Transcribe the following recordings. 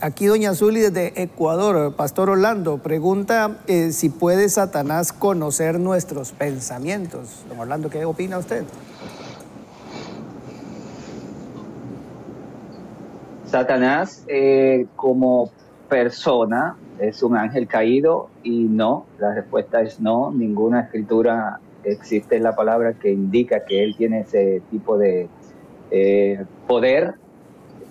Aquí doña Zuli desde Ecuador, Pastor Orlando, pregunta eh, si puede Satanás conocer nuestros pensamientos. Don Orlando, ¿qué opina usted? Satanás eh, como persona es un ángel caído y no, la respuesta es no, ninguna escritura existe en la palabra que indica que él tiene ese tipo de eh, poder,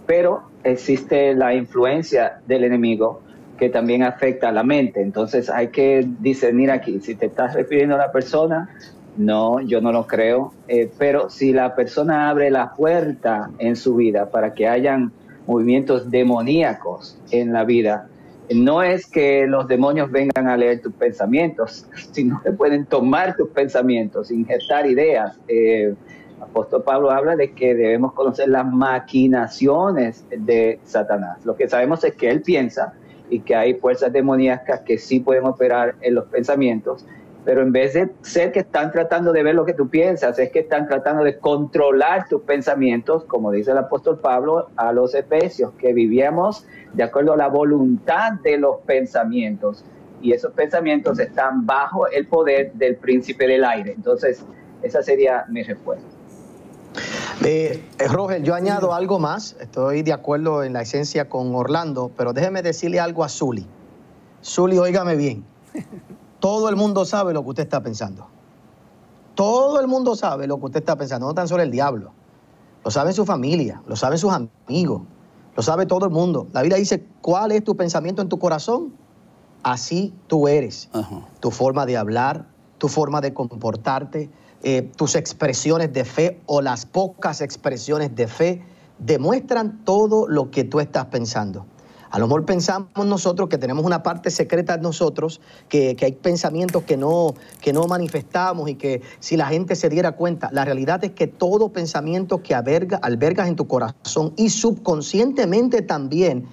pero existe la influencia del enemigo que también afecta a la mente. Entonces hay que discernir aquí, si te estás refiriendo a la persona, no, yo no lo creo, eh, pero si la persona abre la puerta en su vida para que hayan movimientos demoníacos en la vida, no es que los demonios vengan a leer tus pensamientos, sino que pueden tomar tus pensamientos, ingestar ideas. Eh, apóstol Pablo habla de que debemos conocer las maquinaciones de Satanás. Lo que sabemos es que él piensa y que hay fuerzas demoníacas que sí pueden operar en los pensamientos, pero en vez de ser que están tratando de ver lo que tú piensas, es que están tratando de controlar tus pensamientos, como dice el apóstol Pablo a los Efesios, que vivíamos de acuerdo a la voluntad de los pensamientos. Y esos pensamientos están bajo el poder del príncipe del aire. Entonces, esa sería mi respuesta. Eh, Roger, yo añado algo más. Estoy de acuerdo en la esencia con Orlando, pero déjeme decirle algo a Zully. Zully, óigame bien. Todo el mundo sabe lo que usted está pensando. Todo el mundo sabe lo que usted está pensando, no tan solo el diablo. Lo sabe su familia, lo saben sus amigos, lo sabe todo el mundo. La Biblia dice, ¿cuál es tu pensamiento en tu corazón? Así tú eres. Tu forma de hablar, tu forma de comportarte, eh, tus expresiones de fe o las pocas expresiones de fe demuestran todo lo que tú estás pensando. A lo mejor pensamos nosotros que tenemos una parte secreta en nosotros, que, hay pensamientos que no, que no manifestamos y que si la gente se diera cuenta, la realidad es que todo pensamiento que albergas en tu corazón y subconscientemente también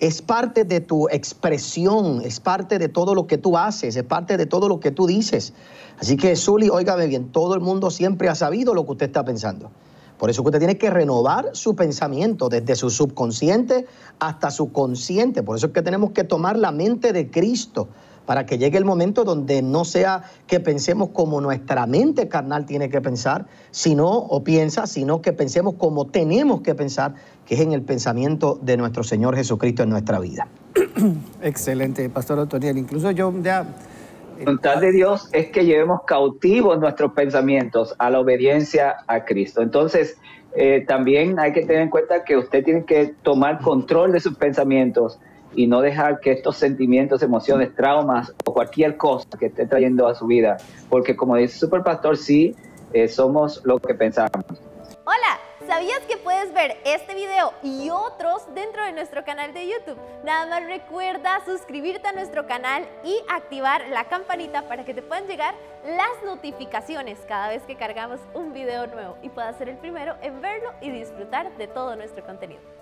es parte de tu expresión, es parte de todo lo que tú haces, es parte de todo lo que tú dices. Así que, Zuli, óigame bien, todo el mundo siempre ha sabido lo que usted está pensando. Por eso que usted tiene que renovar su pensamiento desde su subconsciente hasta su consciente. Por eso es que tenemos que tomar la mente de Cristo para que llegue el momento donde no sea que pensemos como nuestra mente carnal tiene que pensar, sino o piensa, sino que pensemos como tenemos que pensar, que es en el pensamiento de nuestro Señor Jesucristo en nuestra vida. Excelente, Pastor Otoniel. Incluso yo ya la voluntad de Dios es que llevemos cautivos nuestros pensamientos a la obediencia a Cristo. Entonces, eh, también hay que tener en cuenta que usted tiene que tomar control de sus pensamientos y no dejar que estos sentimientos, emociones, traumas o cualquier cosa que esté trayendo a su vida, porque como dice el superpastor, sí, eh, somos lo que pensamos. Hola. ¿Sabías que puedes ver este video y otros dentro de nuestro canal de YouTube? Nada más recuerda suscribirte a nuestro canal y activar la campanita para que te puedan llegar las notificaciones cada vez que cargamos un video nuevo y puedas ser el primero en verlo y disfrutar de todo nuestro contenido.